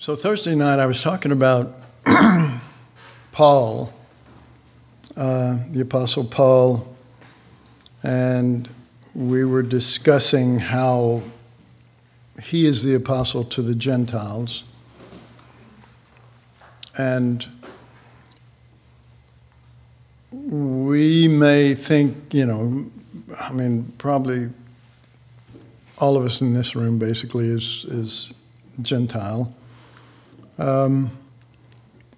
So Thursday night, I was talking about Paul, uh, the Apostle Paul, and we were discussing how he is the apostle to the Gentiles. And we may think, you know, I mean, probably all of us in this room basically is, is Gentile. Um,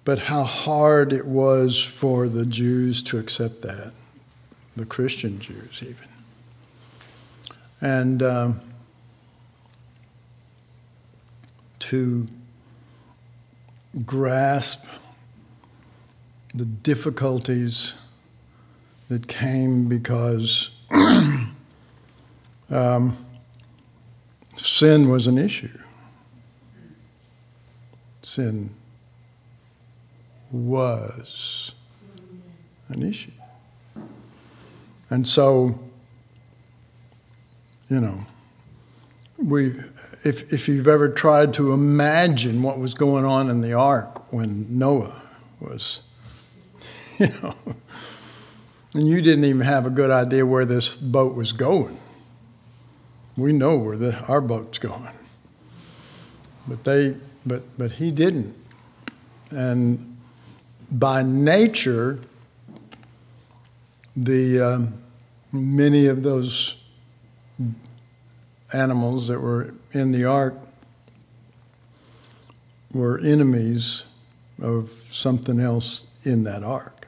but how hard it was for the Jews to accept that, the Christian Jews even. And um, to grasp the difficulties that came because um, sin was an issue. Sin was an issue. And so, you know, we, if, if you've ever tried to imagine what was going on in the ark when Noah was, you know, and you didn't even have a good idea where this boat was going. We know where the, our boat's going. But they, but, but he didn't. And by nature, the um, many of those animals that were in the ark were enemies of something else in that ark.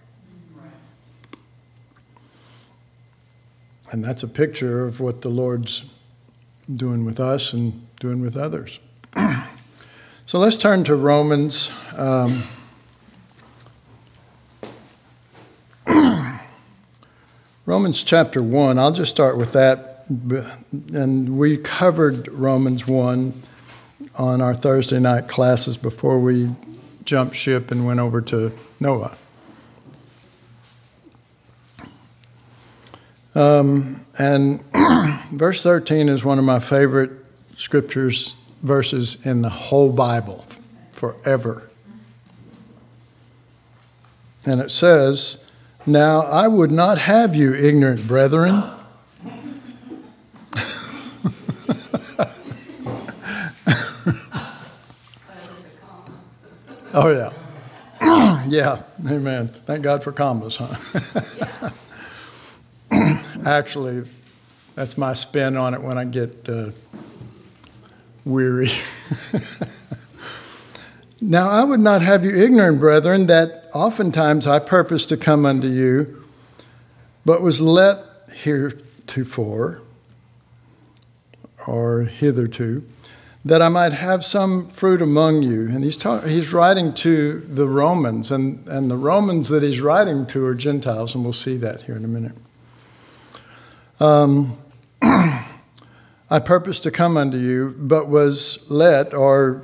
And that's a picture of what the Lord's doing with us and doing with others. so let's turn to Romans. Um, Romans chapter 1, I'll just start with that and we covered Romans 1 on our Thursday night classes before we jumped ship and went over to Noah. Um, and verse 13 is one of my favorite scriptures, verses in the whole Bible forever. And it says, Now I would not have you, ignorant brethren Oh, yeah. yeah, amen. Thank God for commas, huh? Actually, that's my spin on it when I get uh, weary. now, I would not have you ignorant, brethren, that oftentimes I purpose to come unto you, but was let heretofore, or hitherto, that I might have some fruit among you. And he's, talk, he's writing to the Romans, and, and the Romans that he's writing to are Gentiles, and we'll see that here in a minute. Um, I purposed to come unto you, but was let, or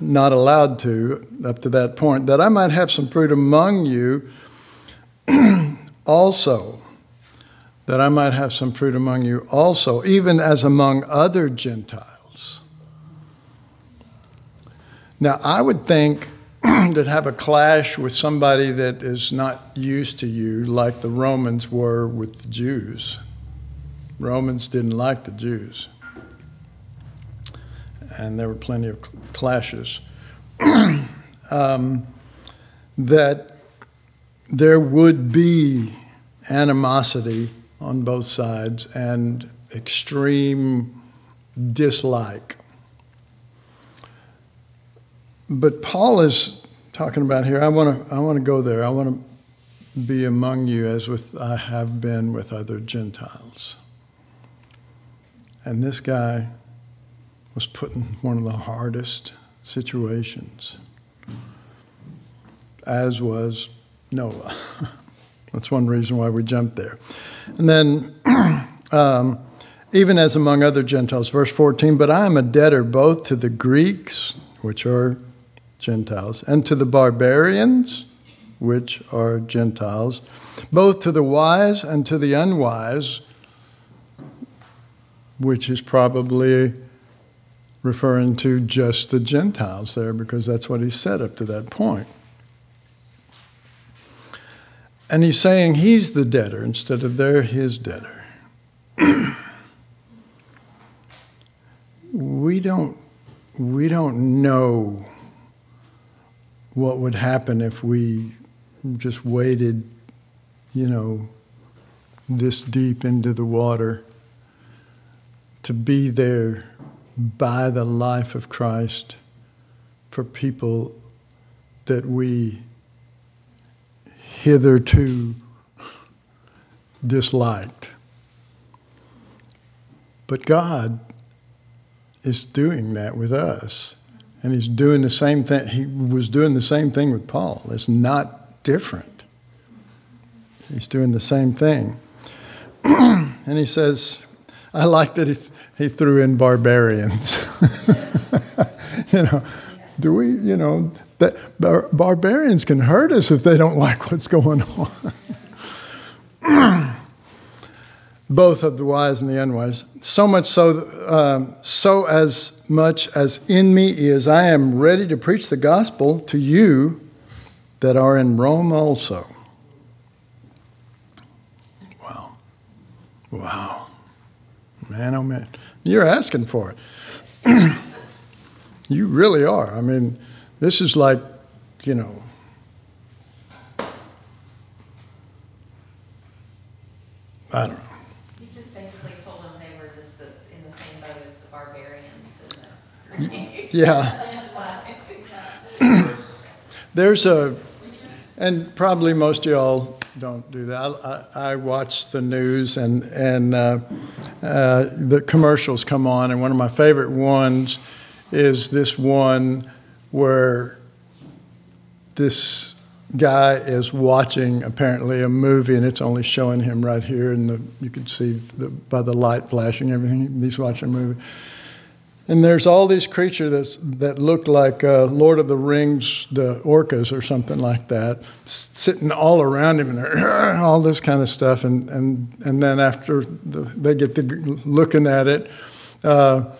not allowed to, up to that point, that I might have some fruit among you also. That I might have some fruit among you also, even as among other Gentiles. Now, I would think that have a clash with somebody that is not used to you, like the Romans were with the Jews. Romans didn't like the Jews. And there were plenty of clashes. um, that there would be animosity on both sides and extreme dislike but Paul is talking about here. I want to I want to go there. I want to be among you as with I have been with other Gentiles. And this guy was put in one of the hardest situations, as was Noah. That's one reason why we jumped there. And then, um, even as among other Gentiles, verse 14, but I am a debtor both to the Greeks, which are Gentiles, and to the barbarians, which are Gentiles, both to the wise and to the unwise, which is probably referring to just the Gentiles there because that's what he said up to that point. And he's saying he's the debtor instead of they're his debtor. we don't we don't know what would happen if we just waded, you know, this deep into the water to be there by the life of Christ for people that we hitherto disliked. But God is doing that with us. And he's doing the same thing. He was doing the same thing with Paul. It's not different. He's doing the same thing. and he says, I like that he, threw in barbarians. you know, do we, you know, that bar- barbarians can hurt us if they don't like what's going on. Both of the wise and the unwise. So much so, um, so as much as in me is, I am ready to preach the gospel to you that are in Rome also. Wow. Wow. Man, oh man. You're asking for it. you really are. I mean, this is like, you know, I don't know. You just basically told them they were just the, in the same boat as the barbarians the. Yeah. There's a, and probably most of y'all don't do that. I, I, I watch the news and and uh, uh, the commercials come on, and one of my favorite ones is this one where this guy is watching apparently a movie, and it's only showing him right here, and you can see the, by the light flashing everything. He's watching a movie. And there's all these creatures that's, that look like uh, Lord of the Rings, the orcas or something like that, sitting all around him, and they're all this kind of stuff. And, and, and then after the, they get to looking at it, uh,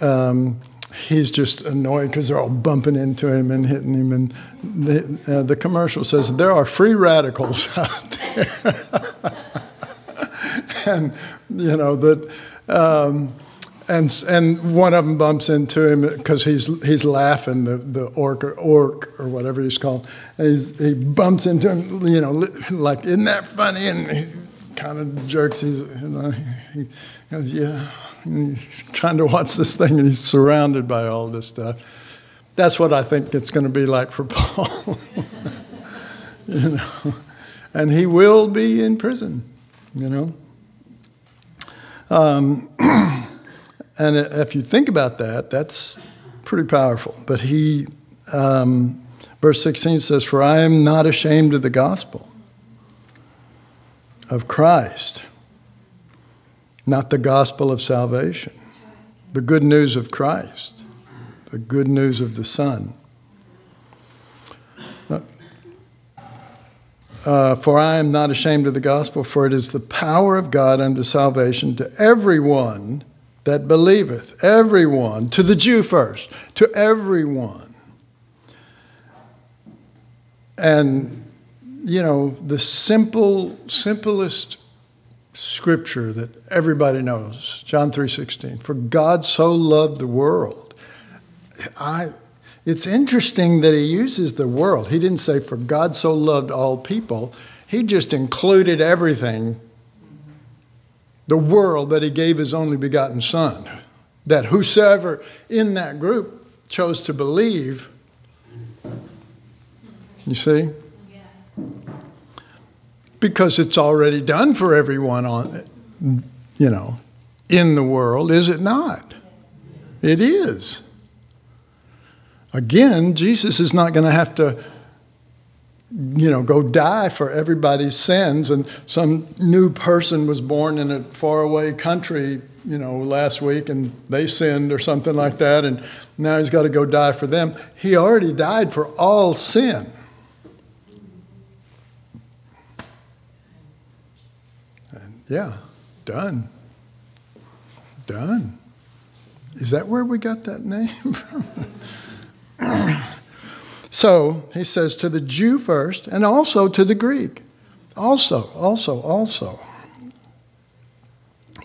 um, he's just annoyed because they're all bumping into him and hitting him. And the, uh, the commercial says there are free radicals out there, and you know that. Um, and and one of them bumps into him because he's he's laughing the the orc or, orc or whatever he's called. He bumps into him, you know, like isn't that funny? And he kind of jerks. He's you know, he goes yeah. And he's trying to watch this thing, and he's surrounded by all this stuff. That's what I think it's going to be like for Paul. you know, and he will be in prison. You know. Um, And if you think about that, that's pretty powerful. But he, um, verse 16 says, For I am not ashamed of the gospel of Christ, not the gospel of salvation, the good news of Christ, the good news of the Son. Uh, for I am not ashamed of the gospel, for it is the power of God unto salvation to everyone that believeth, everyone, to the Jew first, to everyone. And, you know, the simple, simplest scripture that everybody knows, John 3.16, for God so loved the world. I, it's interesting that he uses the world. He didn't say, for God so loved all people. He just included everything the world that he gave his only begotten Son. That whosoever in that group chose to believe, you see? Because it's already done for everyone on, you know, in the world, is it not? It is. Again, Jesus is not going to have to you know, go die for everybody's sins. And some new person was born in a faraway country, you know, last week and they sinned or something like that. And now he's got to go die for them. He already died for all sin. And yeah, done. Done. Is that where we got that name from? so he says to the Jew first and also to the Greek. Also, also, also.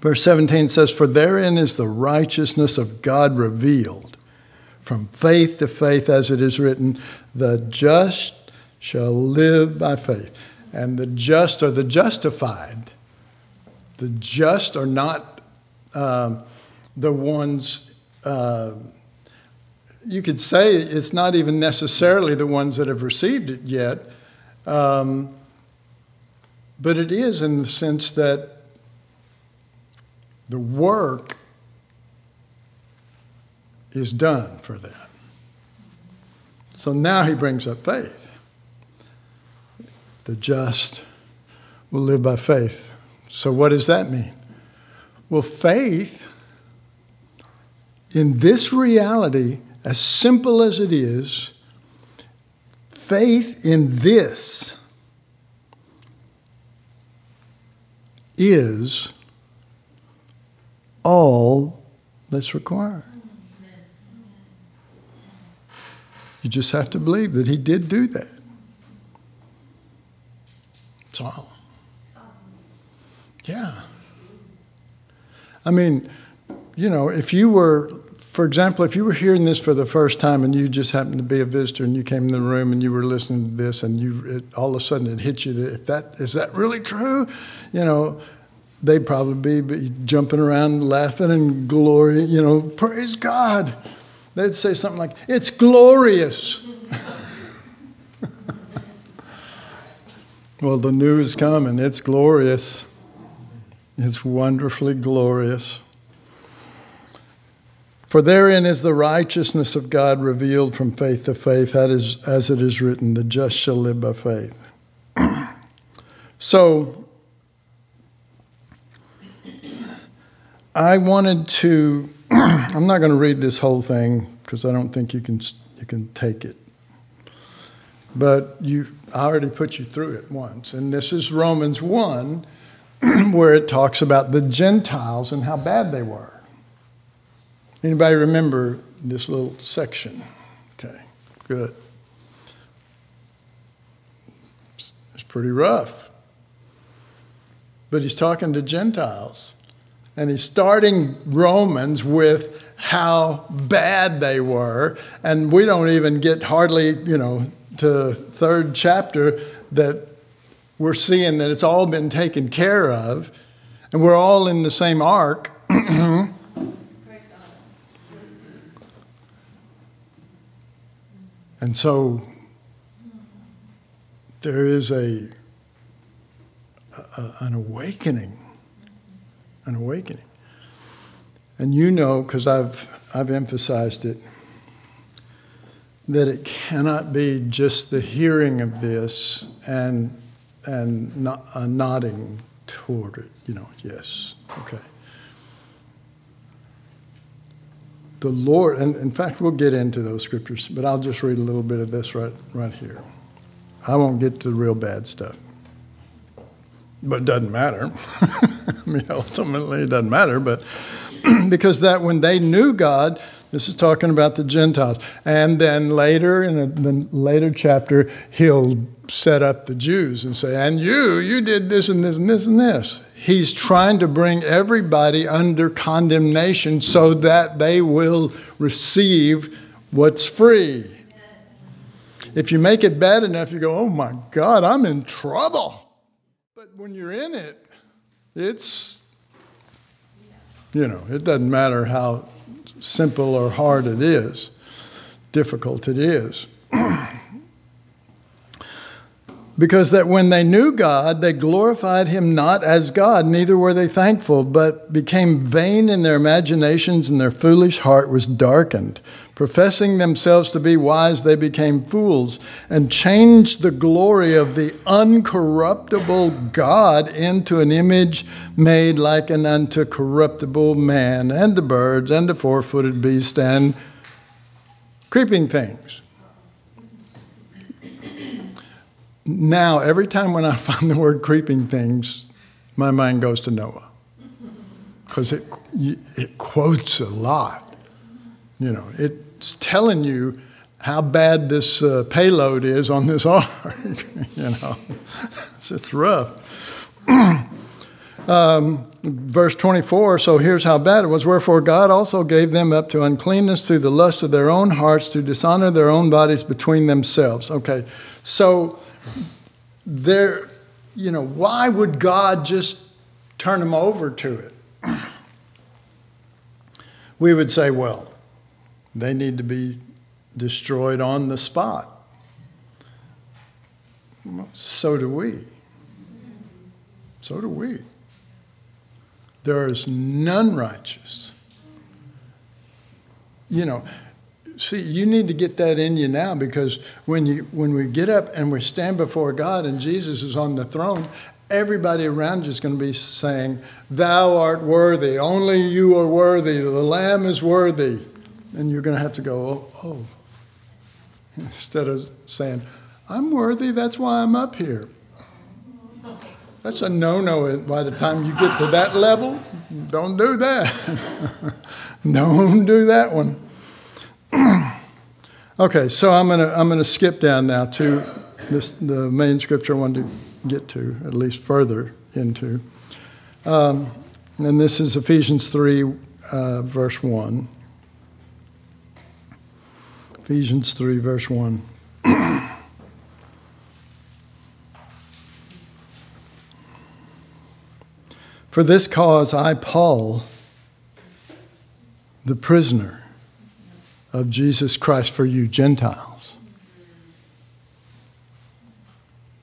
Verse 17 says, For therein is the righteousness of God revealed, from faith to faith, as it is written, the just shall live by faith. And the just are the justified. The just are not um, the ones, uh, you could say it's not even necessarily the ones that have received it yet, um, but it is in the sense that the work is done for them. So now he brings up faith. The just will live by faith. So, what does that mean? Well, faith in this reality, as simple as it is, faith in this is all that's required. You just have to believe that he did do that. That's all. Yeah. I mean, you know, if you were, for example, if you were hearing this for the first time and you just happened to be a visitor and you came in the room and you were listening to this and you it, all of a sudden it hit you that if that is that really true, you know, they'd probably be jumping around laughing and glory, you know, praise God. They'd say something like, "It's glorious." well, the new is coming. It's glorious. It's wonderfully glorious. For therein is the righteousness of God revealed from faith to faith, that is, as it is written, the just shall live by faith. so, I wanted to, I'm not going to read this whole thing because I don't think you can, you can take it. But you, I already put you through it once. And this is Romans 1 where it talks about the Gentiles and how bad they were. Anybody remember this little section? Okay, good. It's pretty rough. But he's talking to Gentiles. And he's starting Romans with how bad they were. And we don't even get hardly, you know, to third chapter that we're seeing that it's all been taken care of, and we're all in the same ark. and so there is a, a, an awakening, an awakening. And you know, because I've, I've emphasized it, that it cannot be just the hearing of this and and nodding toward it, you know, yes, okay. The Lord, and in fact, we'll get into those scriptures, but I'll just read a little bit of this right, right here. I won't get to the real bad stuff. But it doesn't matter. I mean, ultimately, it doesn't matter, but because that when they knew God, this is talking about the Gentiles. And then later, in a, the later chapter, he'll set up the Jews and say, And you, you did this and this and this and this. He's trying to bring everybody under condemnation so that they will receive what's free. If you make it bad enough, you go, Oh my God, I'm in trouble. But when you're in it, it's, you know, it doesn't matter how simple or hard it is, difficult it is. because that when they knew God, they glorified him not as God, neither were they thankful, but became vain in their imaginations, and their foolish heart was darkened. Professing themselves to be wise, they became fools and changed the glory of the uncorruptible God into an image made like an unto corruptible man, and the birds, and the four footed beast, and creeping things. Now, every time when I find the word creeping things, my mind goes to Noah because it, it quotes a lot You know, it's telling you how bad this uh, payload is on this ark. you know, it's, rough. um, verse 24 so here's how bad it was wherefore god also gave them up to uncleanness through the lust of their own hearts to dishonor their own bodies between themselves okay so there you know why would god just turn them over to it? We would say well they need to be destroyed on the spot. So do we. So do we. There is none righteous. You know, see, you need to get that in you now because when, you, when we get up and we stand before God and Jesus is on the throne, everybody around you is going to be saying, Thou art worthy. Only you are worthy. The Lamb is worthy. And you're going to have to go, Oh, oh. Instead of saying, I'm worthy. That's why I'm up here. That's a no no by the time you get to that level. Don't do that. Don't do that one. okay, so I'm going to I'm gonna skip down now to this, the main scripture I wanted to get to, at least further into. Um, and this is Ephesians 3, uh, verse 1. Ephesians 3, verse 1. For this cause I, Paul, the prisoner of Jesus Christ for you Gentiles.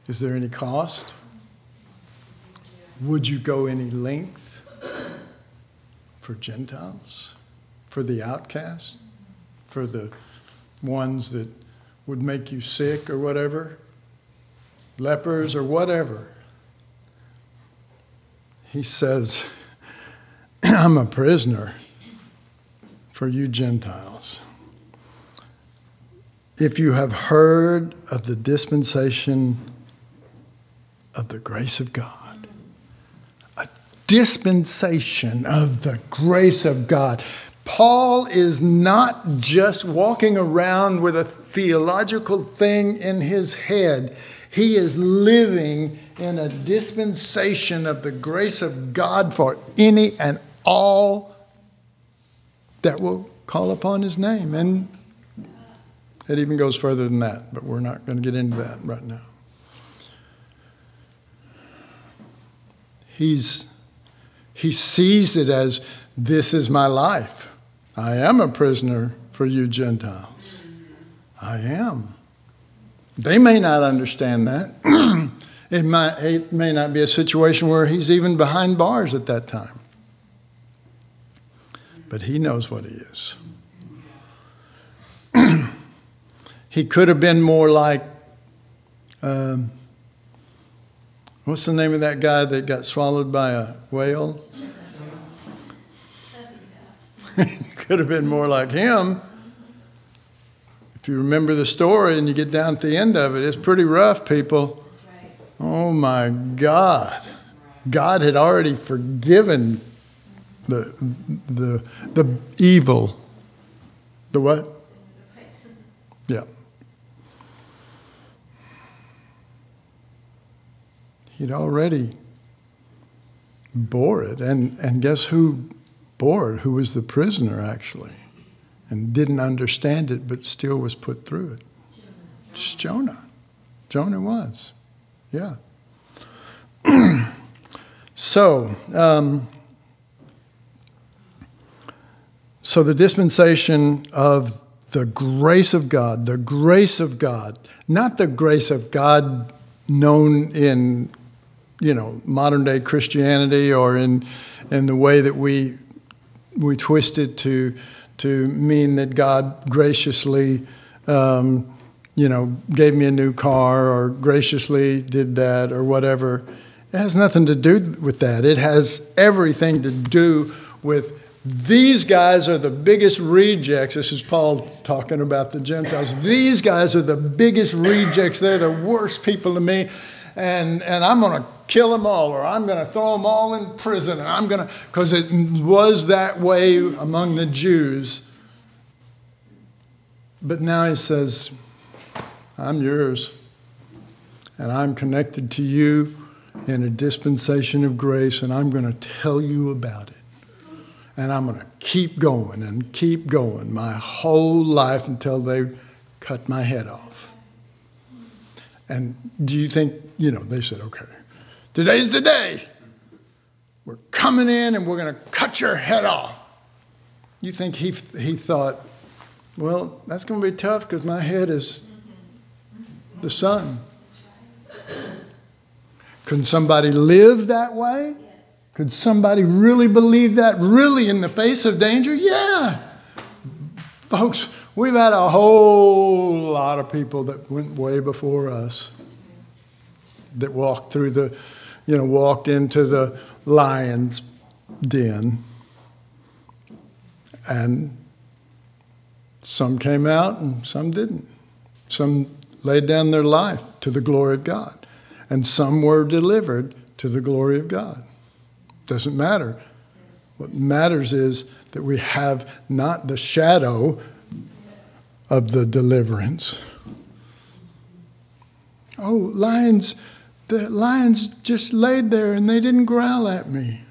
Is there any cost? Would you go any length for Gentiles? For the outcast? For the ones that would make you sick or whatever? Lepers or whatever? he says, I'm a prisoner for you Gentiles. If you have heard of the dispensation of the grace of God, a dispensation of the grace of God. Paul is not just walking around with a theological thing in his head. He is living in a dispensation of the grace of God for any and all that will call upon his name. And it even goes further than that, but we're not going to get into that right now. He's, he sees it as this is my life. I am a prisoner for you Gentiles. I am. They may not understand that. it, might, it may not be a situation where he's even behind bars at that time. But he knows what he is. he could have been more like, um, what's the name of that guy that got swallowed by a whale? could have been more like him if you remember the story and you get down to the end of it, it's pretty rough, people. Right. Oh my God. God had already forgiven the, the, the evil. The what? Yeah. He'd already bore it. And, and guess who bore it? Who was the prisoner, actually? and didn't understand it, but still was put through it. It's Jonah. Jonah was. Yeah. so, um, so the dispensation of the grace of God, the grace of God, not the grace of God known in, you know, modern day Christianity or in, in the way that we, we twist it to to mean that God graciously, um, you know, gave me a new car or graciously did that or whatever. It has nothing to do with that. It has everything to do with these guys are the biggest rejects. This is Paul talking about the Gentiles. These guys are the biggest rejects. They're the worst people to me. And, and I'm going to kill them all, or I'm going to throw them all in prison, and I'm going to, because it was that way among the Jews but now he says, I'm yours, and I'm connected to you in a dispensation of grace, and I'm going to tell you about it. And I'm going to keep going and keep going my whole life until they cut my head off. And do you think, you know, they said, okay, today's the day. We're coming in and we're going to cut your head off. You think he, he thought, well, that's going to be tough because my head is the sun. Could somebody live that way? Yes. Could somebody really believe that, really in the face of danger? Yeah. Folks, we've had a whole lot of people that went way before us that walked through the, you know, walked into the lion's den. And some came out and some didn't. Some laid down their life to the glory of God, and some were delivered to the glory of God. Doesn't matter. What matters is that we have not the shadow of the deliverance. Oh, lions, the lions just laid there and they didn't growl at me.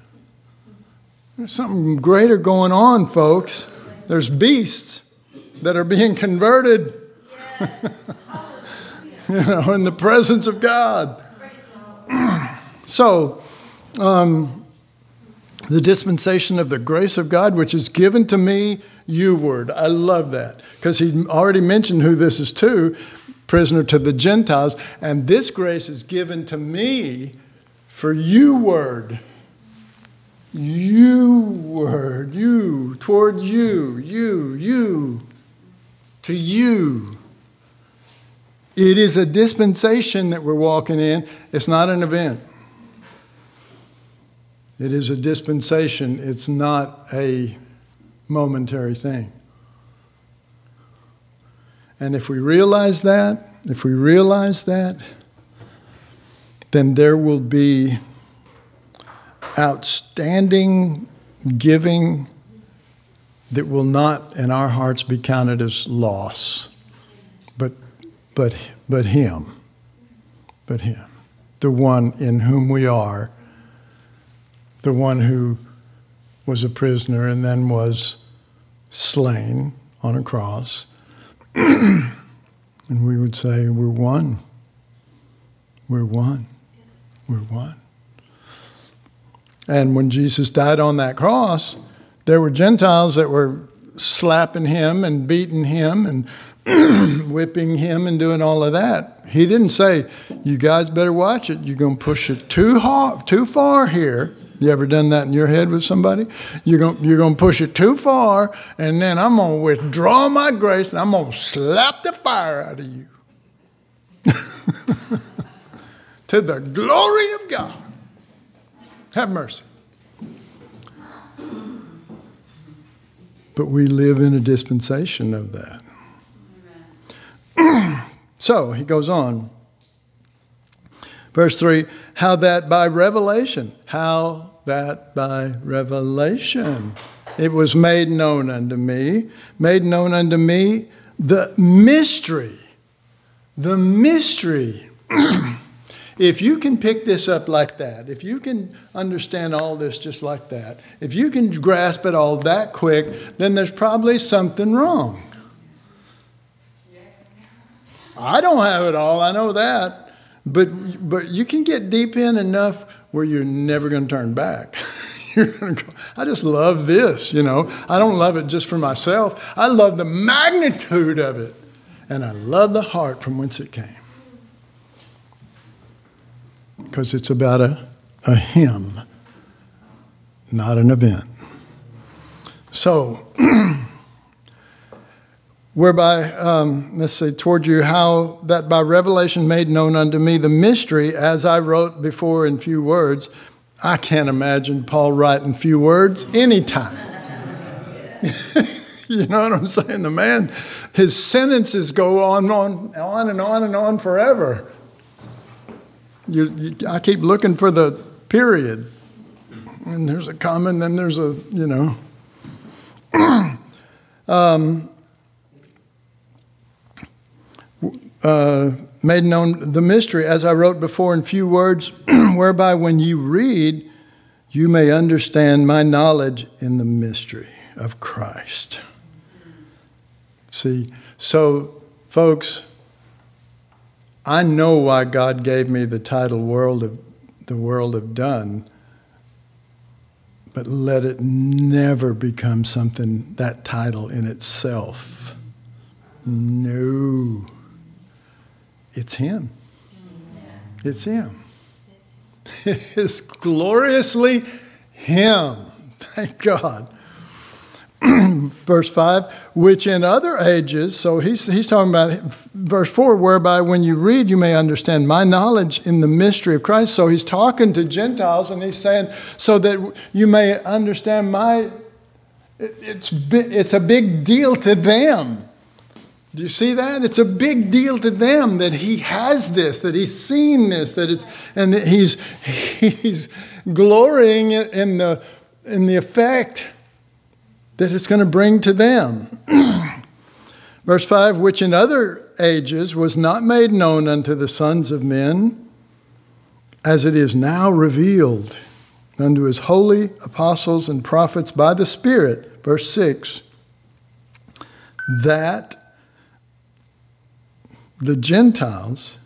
There's something greater going on, folks. There's beasts that are being converted. you know, in the presence of God. so, um, the dispensation of the grace of God, which is given to me, you word. I love that because he already mentioned who this is to, prisoner to the Gentiles, and this grace is given to me for you word. You word, you, toward you, you, you, to you. It is a dispensation that we're walking in, it's not an event. It is a dispensation, it's not a momentary thing. And if we realize that, if we realize that, then there will be outstanding giving that will not in our hearts be counted as loss, but, but, but Him, but Him, the one in whom we are the one who was a prisoner and then was slain on a cross. and we would say, We're one. We're one. We're one. And when Jesus died on that cross, there were Gentiles that were slapping him and beating him and whipping him and doing all of that. He didn't say, You guys better watch it. You're going to push it too hard, too far here you ever done that in your head with somebody? You're going you're to push it too far, and then I'm going to withdraw my grace and I'm going to slap the fire out of you. to the glory of God. Have mercy. But we live in a dispensation of that. so he goes on. Verse 3 How that by revelation, how that by revelation it was made known unto me, made known unto me the mystery. The mystery. if you can pick this up like that, if you can understand all this just like that, if you can grasp it all that quick, then there's probably something wrong. I don't have it all, I know that. But, but you can get deep in enough where you're never going to turn back. go, I just love this, you know. I don't love it just for myself. I love the magnitude of it. And I love the heart from whence it came. Because it's about a, a Him, not an event. So, whereby, um, let's say, toward you, how that by revelation made known unto me the mystery, as I wrote before in few words. I can't imagine Paul writing few words anytime. you know what I'm saying? The man, his sentences go on, on, on and on and on forever. You, you, I keep looking for the period. And there's a comma, and then there's a, you know. um, uh, made known the mystery, as I wrote before in few words, whereby when you read, you may understand my knowledge in the mystery of Christ. See, so folks, I know why God gave me the title world of the world of done, but let it never become something that title in itself. No. It's him. It's him. It's gloriously him. Thank God. verse 5, which in other ages, so he's, he's talking about verse 4, whereby when you read, you may understand my knowledge in the mystery of Christ. So he's talking to Gentiles and he's saying, so that you may understand my, it's, it's a big deal to them. Do you see that? It's a big deal to them that he has this, that he's seen this, that it's, and he's, he's glorying in the, in the effect that it's going to bring to them. Verse 5 Which in other ages was not made known unto the sons of men, as it is now revealed unto his holy apostles and prophets by the Spirit. Verse 6 That the Gentiles,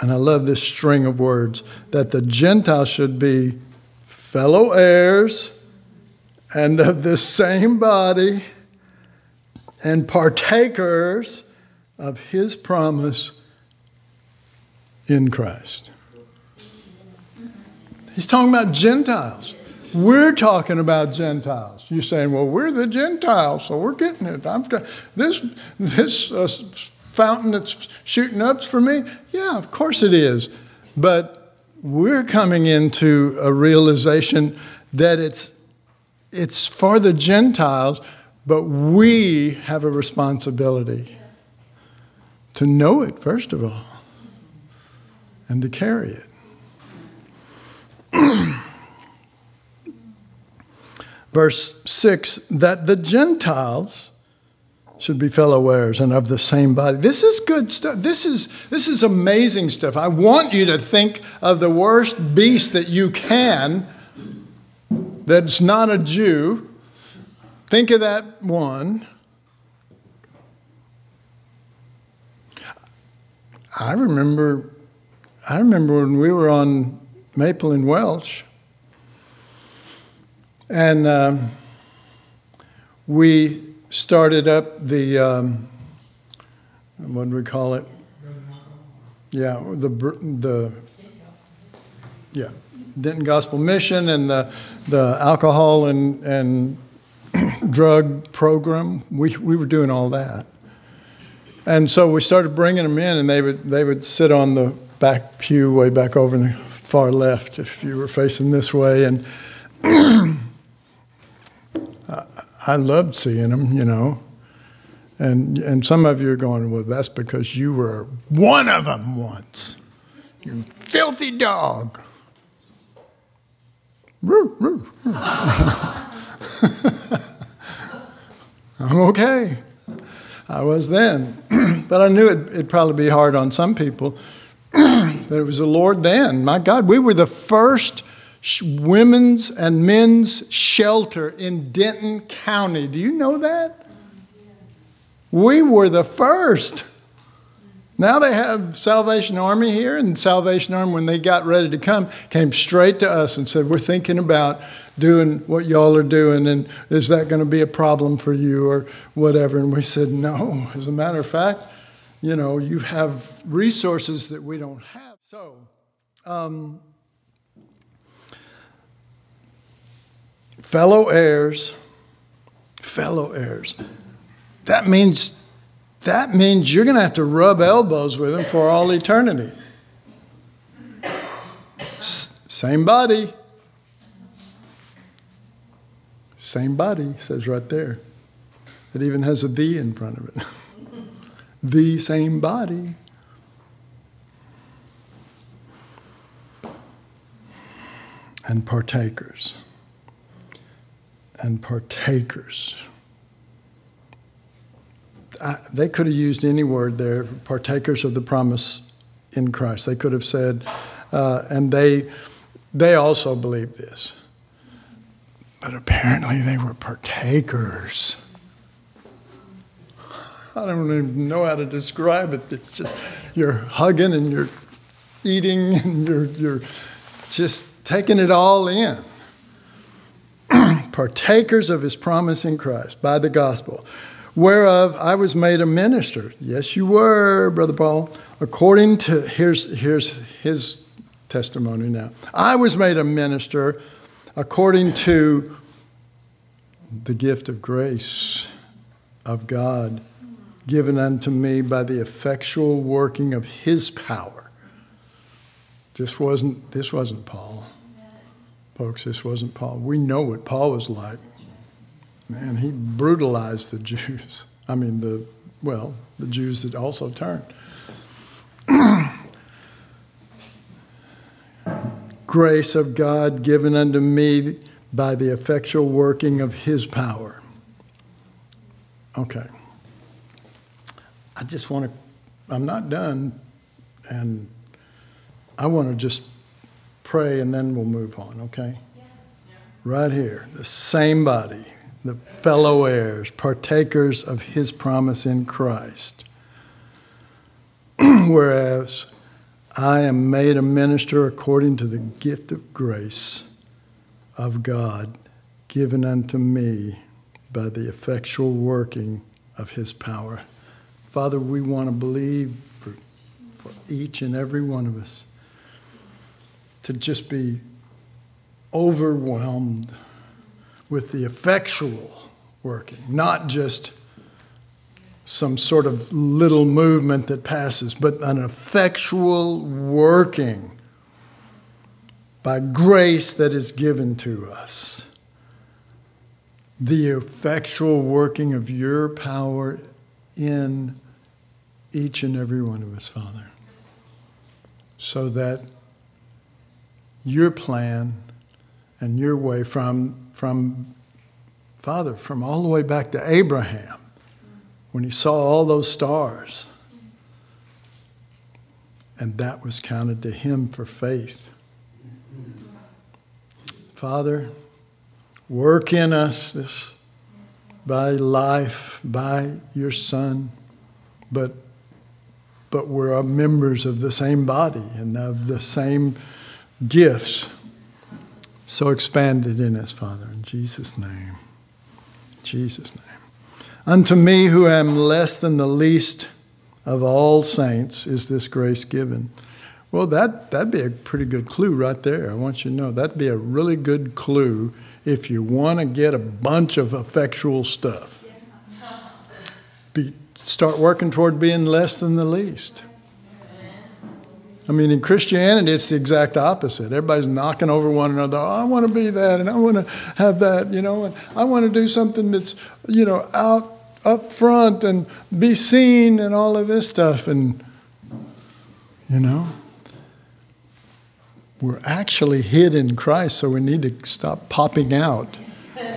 and I love this string of words, that the Gentiles should be fellow heirs and of the same body and partakers of his promise in Christ. He's talking about Gentiles. We're talking about Gentiles. You're saying, well, we're the Gentiles, so we're getting it. I'm this this uh, fountain that's shooting up for me. Yeah, of course it is. But we're coming into a realization that it's it's for the Gentiles, but we have a responsibility to know it, first of all, and to carry it. Verse 6 that the Gentiles should be fellow heirs and of the same body. This is good stuff. This is, this is amazing stuff. I want you to think of the worst beast that you can that's not a Jew, think of that one. I remember, I remember when we were on Maple and Welch, and um, we started up the um, what do we call it? Yeah, the the yeah Denton Gospel Mission and the, the alcohol and, and drug program. We, we were doing all that. And so we started bringing them in, and they would, they would sit on the back pew way back over in the far left if you were facing this way. And I loved seeing them, you know. And, and some of you are going, well, that's because you were one of them once. You filthy dog. I'm okay. I was then. but I knew it, it'd probably be hard on some people. but it was the Lord then. My God, we were the first women's and men's shelter in Denton County. Do you know that? We were the first. Now they have Salvation Army here, and Salvation Army, when they got ready to come, came straight to us and said, We're thinking about doing what y'all are doing, and is that going to be a problem for you or whatever? And we said, No. As a matter of fact, you know, you have resources that we don't have. So, um, fellow heirs, fellow heirs. That means that means you're going to have to rub elbows with him for all eternity. S- same body. Same body, says right there. It even has a the in front of it. the same body. And partakers. And partakers. I, they could have used any word there, partakers of the promise in Christ. They could have said, uh, and they, they also believed this. But apparently they were partakers. I don't even know how to describe it. It's just you're hugging and you're eating and you're, you're just taking it all in. Partakers of his promise in Christ by the gospel, whereof I was made a minister. Yes, you were, Brother Paul. According to, here's, here's his testimony now. I was made a minister according to the gift of grace of God given unto me by the effectual working of his power. This wasn't, this wasn't Paul. Folks, this wasn't Paul. We know what Paul was like. Man, he brutalized the Jews. I mean, the, well, the Jews that also turned. Grace of God given unto me by the effectual working of his power. Okay. I just want to, I'm not done, and I want to just pray and then we'll move on, okay? Right here, the same body, the fellow heirs, partakers of his promise in Christ. Whereas I am made a minister according to the gift of grace of God given unto me by the effectual working of his power. Father, we want to believe for, for each and every one of us to just be overwhelmed with the effectual working, not just some sort of little movement that passes, but an effectual working by grace that is given to us. The effectual working of your power in each and every one of us, Father, so that your plan and your way from, from Father, from all the way back to Abraham, when he saw all those stars, and that was counted to him for faith. Father, work in us this by life, by your Son, but but we're members of the same body and of the same gifts. So expanded in us, Father, in Jesus' name. Jesus' name. Unto me, who am less than the least of all saints, is this grace given. Well, that, that'd be a pretty good clue right there. I want you to know that'd be a really good clue if you want to get a bunch of effectual stuff. Be, start working toward being less than the least. I mean, in Christianity, it's the exact opposite. Everybody's knocking over one another. Oh, I want to be that, and I want to have that, you know, and I want to do something that's, you know, out up front and be seen and all of this stuff. And, you know, we're actually hid in Christ, so we need to stop popping out.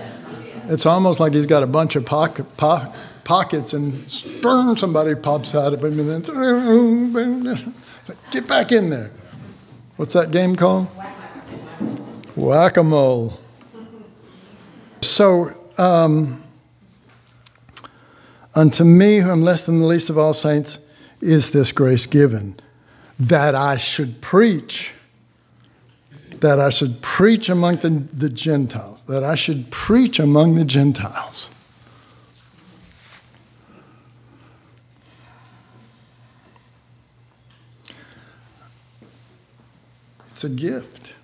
It's almost like he's got a bunch of pocket, po- pockets and somebody pops out of him and then get back in there. What's that game called? Whack a mole. So, um, unto me, who am less than the least of all saints, is this grace given that I should preach that I should preach among the, the Gentiles, that I should preach among the Gentiles. It's a gift.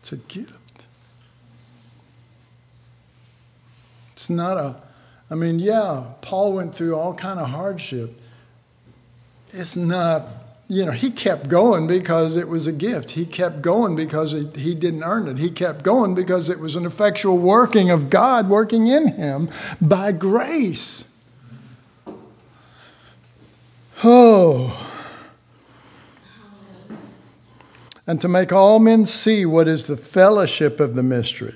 It's a gift. It's not a, I mean, yeah, Paul went through all kind of hardship. It's not you know, he kept going because it was a gift. He kept going because he, he didn't earn it. He kept going because it was an effectual working of God working in him by grace. Oh. And to make all men see what is the fellowship of the mystery.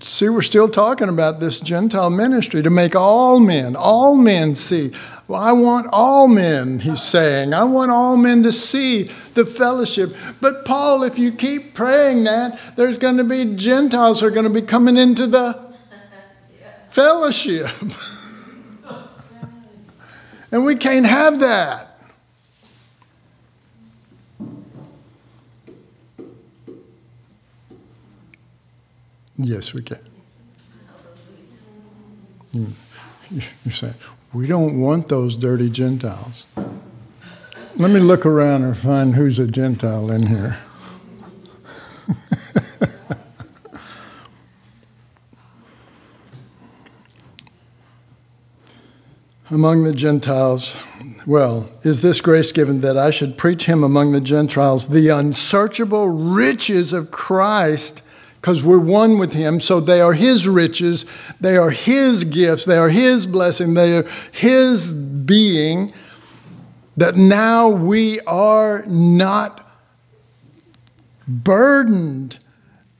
see, we're still talking about this Gentile ministry to make all men, all men see. Well, I want all men, he's saying. I want all men to see the fellowship. But, Paul, if you keep praying that, there's going to be Gentiles are going to be coming into the fellowship. and we can't have that. Yes, we can. Hmm. You, you say, we don't want those dirty Gentiles. Let me look around and find who's a Gentile in here. among the Gentiles, well, is this grace given that I should preach him among the Gentiles the unsearchable riches of Christ because we're one with Him. So they are His riches, they are His gifts, they are His blessing, they are His being. That now we are not burdened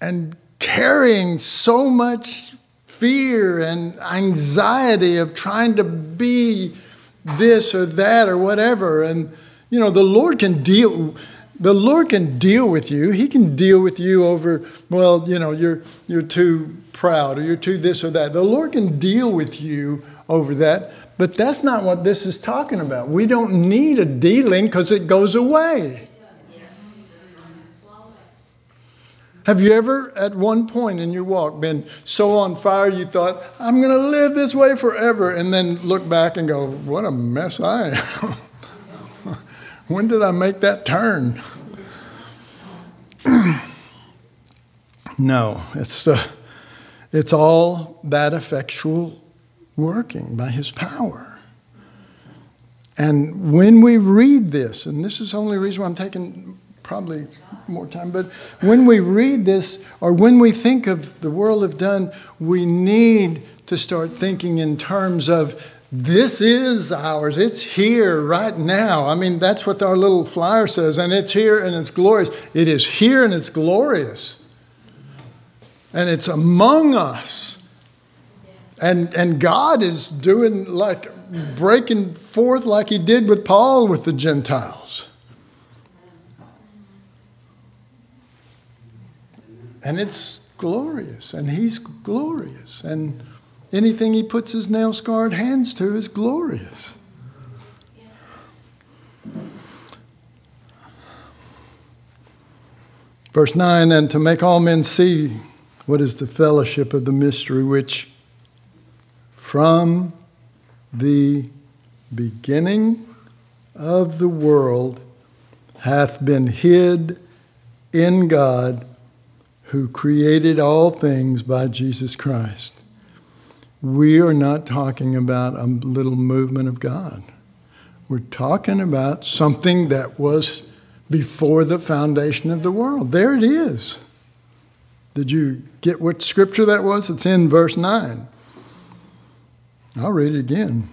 and carrying so much fear and anxiety of trying to be this or that or whatever. And, you know, the Lord can deal the Lord can deal with you. He can deal with you over, well, you know, you're, you're too proud or you're too this or that. The Lord can deal with you over that, but that's not what this is talking about. We don't need a dealing because it goes away. Have you ever, at one point in your walk, been so on fire you thought, I'm going to live this way forever, and then look back and go, what a mess I am? When did I make that turn? no, it's, uh, it's all that effectual working by His power. And when we read this, and this is the only reason why I'm taking probably more time, but when we read this or when we think of the world of done, we need to start thinking in terms of this is ours. It's here right now. I mean, that's what our little flyer says, and it's here and it's glorious. It is here and it's glorious. And it's among us. And, and God is doing like breaking forth like he did with Paul with the Gentiles. And it's glorious, and he's glorious. And Anything he puts his nail scarred hands to is glorious. Verse 9, and to make all men see what is the fellowship of the mystery which from the beginning of the world hath been hid in God who created all things by Jesus Christ we are not talking about a little movement of God. We're talking about something that was before the foundation of the world. There it is. Did you get what scripture that was? It's in verse 9. I'll read it again.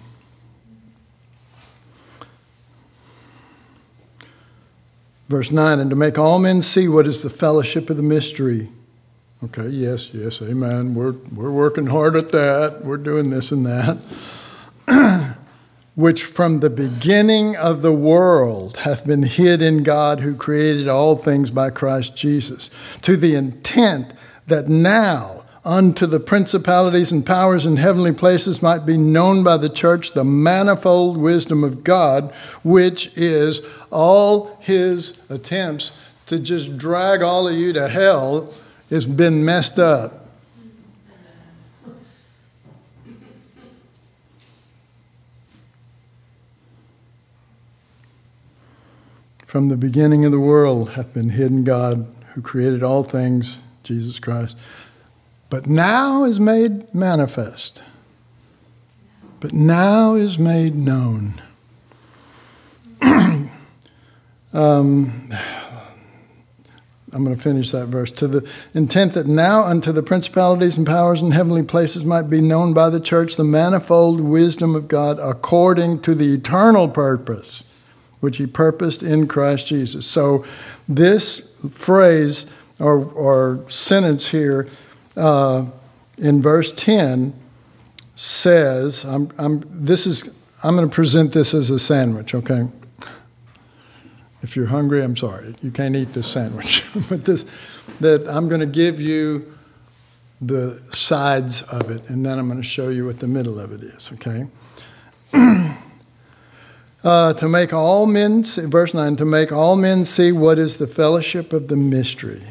Verse 9, and to make all men see what is the fellowship of the mystery Okay, yes, yes, amen. We're, we're working hard at that. We're doing this and that. Which from the beginning of the world hath been hid in God who created all things by Christ Jesus, to the intent that now unto the principalities and powers in heavenly places might be known by the church the manifold wisdom of God, which is all his attempts to just drag all of you to hell it's been messed up. From the beginning of the world hath been hidden God who created all things, Jesus Christ, but now is made manifest, but now is made known. um, I'm going to finish that verse. To the intent that now unto the principalities and powers in heavenly places might be known by the church the manifold wisdom of God according to the eternal purpose which he purposed in Christ Jesus. So, this phrase or, or sentence here uh, in verse 10 says, I'm, I'm, this is, I'm going to present this as a sandwich, okay? If you're hungry, I'm sorry. You can't eat this sandwich. but this, that I'm going to give you the sides of it, and then I'm going to show you what the middle of it is, okay? uh, to make all men, see, verse 9, to make all men see what is the fellowship of the mystery.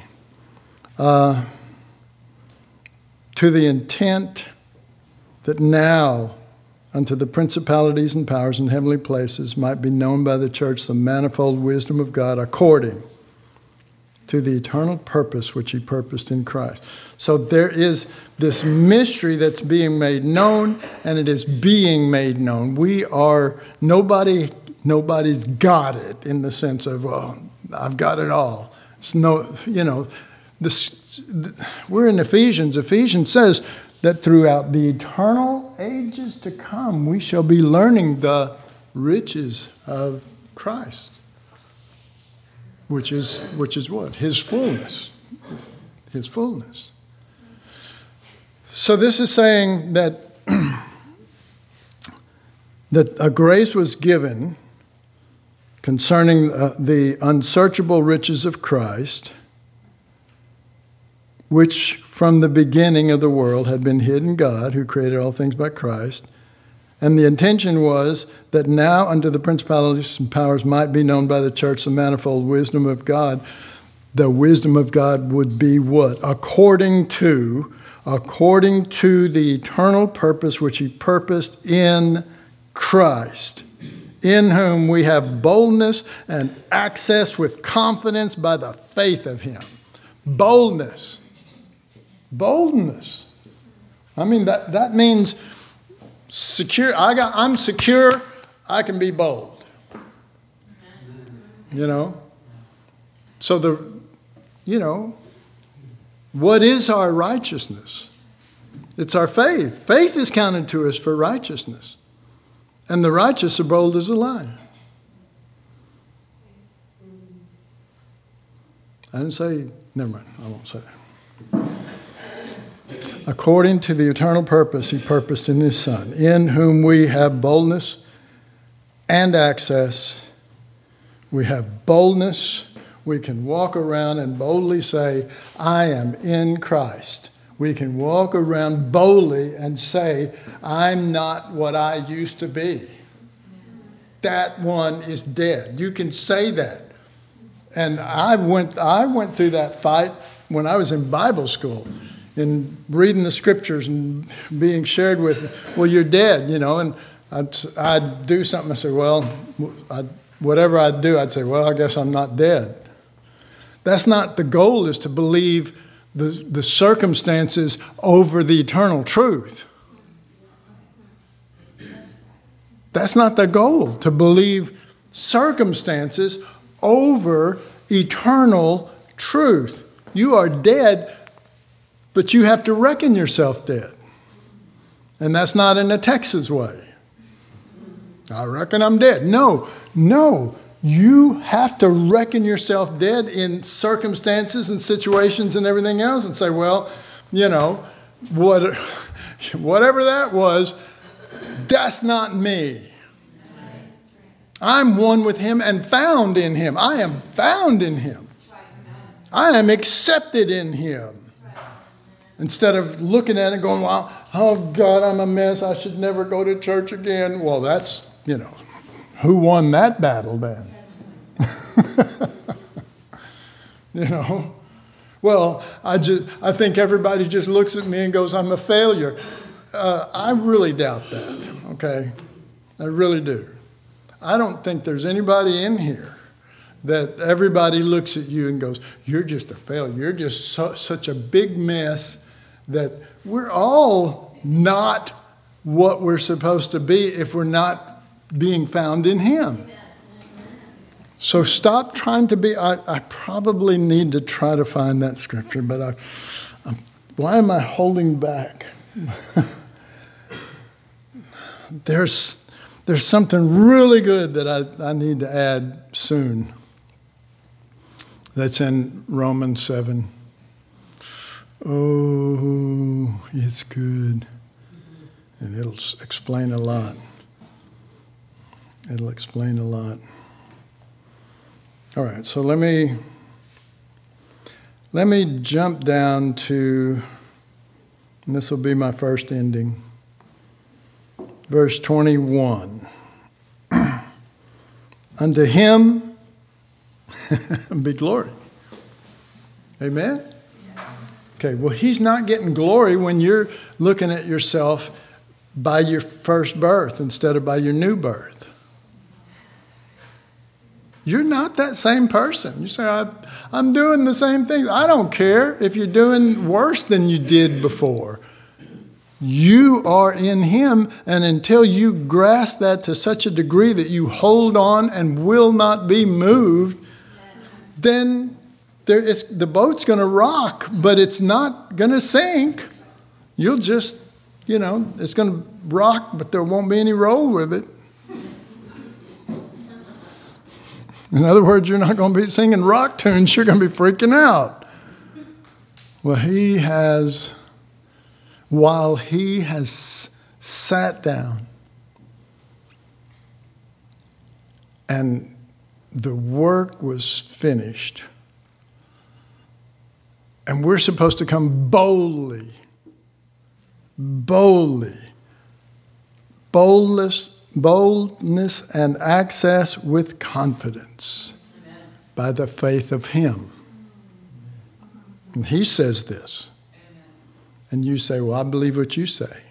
Uh, to the intent that now unto the principalities and powers in heavenly places might be known by the church the manifold wisdom of God according to the eternal purpose which he purposed in Christ. So there is this mystery that's being made known and it is being made known. We are nobody nobody's got it in the sense of well, I've got it all. It's no, you know, this we're in Ephesians. Ephesians says that throughout the eternal ages to come, we shall be learning the riches of Christ, which is, which is what? His fullness. His fullness. So this is saying that, that a grace was given concerning uh, the unsearchable riches of Christ which from the beginning of the world had been hidden God, who created all things by Christ. And the intention was that now, unto the principalities and powers, might be known by the church the manifold wisdom of God. The wisdom of God would be what? According to, according to the eternal purpose which He purposed in Christ, in whom we have boldness and access with confidence by the faith of Him. Boldness boldness. I mean, that, that means secure. I got, I'm secure, I can be bold. You know? So, the, you know, what is our righteousness? It's our faith. Faith is counted to us for righteousness. And the righteous are bold as a lion. I didn't say, never mind, I won't say that according to the eternal purpose he purposed in his Son, in whom we have boldness and access. We have boldness. We can walk around and boldly say, I am in Christ. We can walk around boldly and say, I'm not what I used to be. That one is dead. You can say that. And I went, I went through that fight when I was in Bible school in reading the scriptures and being shared with, well, you're dead, you know, and I'd, I'd do something. I'd say, well, I'd, whatever I'd do, I'd say, well, I guess I'm not dead. That's not the goal, is to believe the, the circumstances over the eternal truth. That's not the goal, to believe circumstances over eternal truth. You are dead but you have to reckon yourself dead. And that's not in a Texas way. I reckon I'm dead. No, no. You have to reckon yourself dead in circumstances and situations and everything else and say, well, you know, what, whatever that was, that's not me. I'm one with him and found in him. I am found in him. I am accepted in him. Instead of looking at it and going, well, oh God, I'm a mess. I should never go to church again. Well, that's, you know, who won that battle then? you know? Well, I just I think everybody just looks at me and goes, I'm a failure. Uh, I really doubt that, okay? I really do. I don't think there's anybody in here that everybody looks at you and goes, You're just a failure. You're just so, such a big mess that we're all not what we're supposed to be if we're not being found in Him. So stop trying to be. I, I probably need to try to find that scripture, but I, I'm, why am I holding back? there's, there's something really good that I, I need to add soon. That's in Romans 7 Oh, it's good. And it'll explain a lot. It'll explain a lot. All right, so let me let me jump down to and this will be my first ending. Verse 21. Unto him be glory. Amen? Okay, well, he's not getting glory when you're looking at yourself by your first birth instead of by your new birth. You're not that same person. You say, I, am doing the same things. I don't care if you're doing worse than you did before. You are in Him, and until you grasp that to such a degree that you hold on and will not be moved, then the boat's going to rock, but it's not going to sink. You'll just, you know, it's going to rock, but there won't be any roll with it. In other words, you're not going to be singing rock tunes, you're going to be freaking out. Well, he has, while he has sat down and the work was finished, and we're supposed to come boldly, boldly, boldness, boldness and access with confidence Amen. by the faith of Him. And He says this. Amen. And you say, Well, I believe what you say.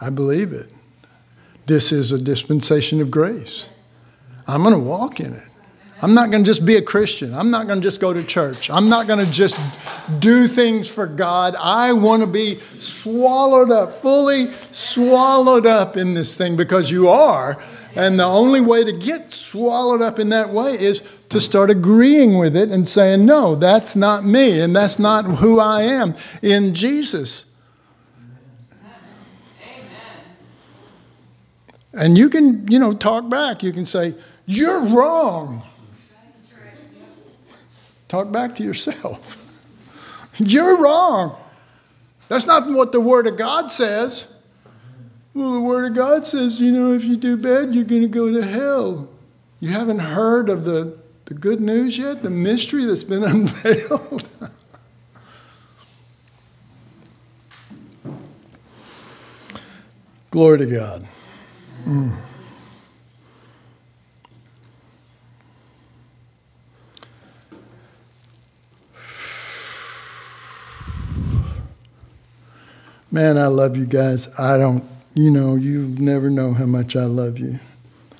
I believe it. This is a dispensation of grace. I'm going to walk in it. I'm not going to just be a Christian. I'm not going to just go to church. I'm not going to just do things for God. I want to be swallowed up, fully swallowed up in this thing because you are. And the only way to get swallowed up in that way is to start agreeing with it and saying, no, that's not me and that's not who I am in Jesus. And you can, you know, talk back. You can say, you're wrong. Talk back to yourself. You're wrong. That's not what the Word of God says. Well, the Word of God says, you know, if you do bad, you're going to go to hell. You haven't heard of the, the good news yet, the mystery that's been unveiled. Glory to God. Mm. Man, I love you guys. I don't, you know, you never know how much I love you.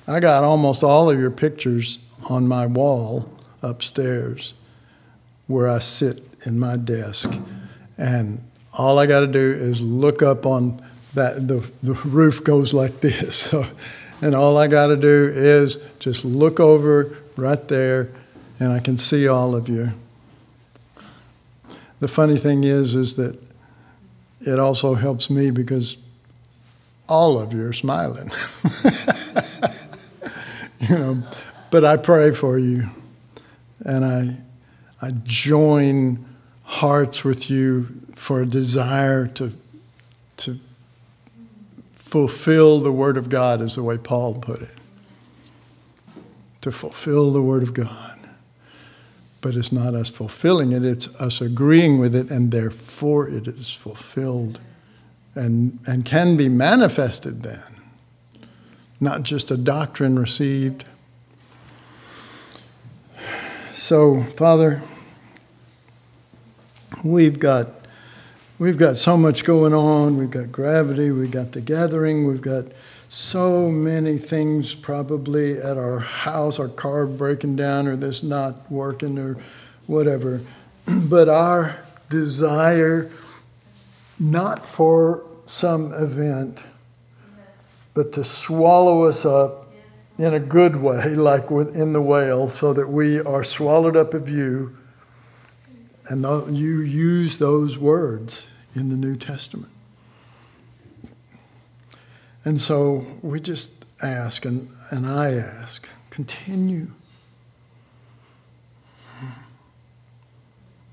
I got almost all of your pictures on my wall upstairs where I sit in my desk. And all I got to do is look up on that, the, the roof goes like this. So, and all I got to do is just look over right there and I can see all of you. The funny thing is, is that it also helps me because all of you are smiling. you know, but I pray for you and I, I join hearts with you for a desire to, to fulfill the Word of God, is the way Paul put it. To fulfill the Word of God. But it's not us fulfilling it, it's us agreeing with it, and therefore it is fulfilled and, and can be manifested then. Not just a doctrine received. So, Father, we've got we've got so much going on. We've got gravity, we've got the gathering, we've got so many things probably at our house, our car breaking down or this not working or whatever. but our desire, not for some event, but to swallow us up in a good way, like in the whale, so that we are swallowed up of you. And you use those words in the New Testament. And so we just ask, and, and I ask, continue.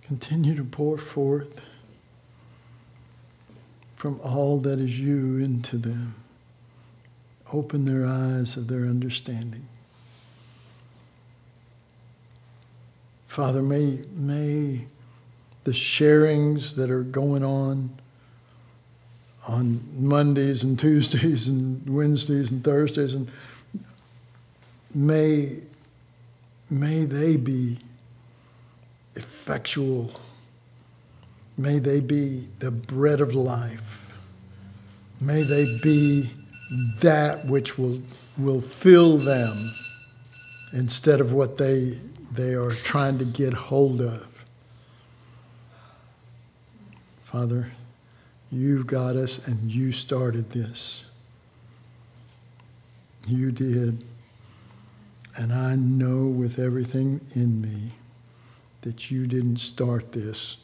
continue to pour forth from all that is you into them. Open their eyes of their understanding. Father, may, may the sharings that are going on on Mondays and Tuesdays and Wednesdays and Thursdays and may may they be effectual. May they be the bread of life. May they be that which will will fill them instead of what they they are trying to get hold of. Father You've got us, and you started this. You did. And I know with everything in me that you didn't start this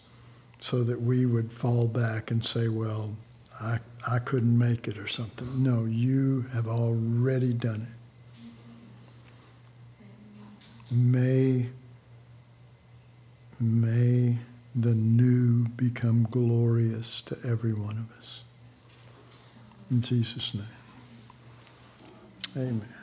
so that we would fall back and say, well, I, I couldn't make it or something. No, you have already done it. May, may the new become glorious to every one of us. In Jesus' name. Amen.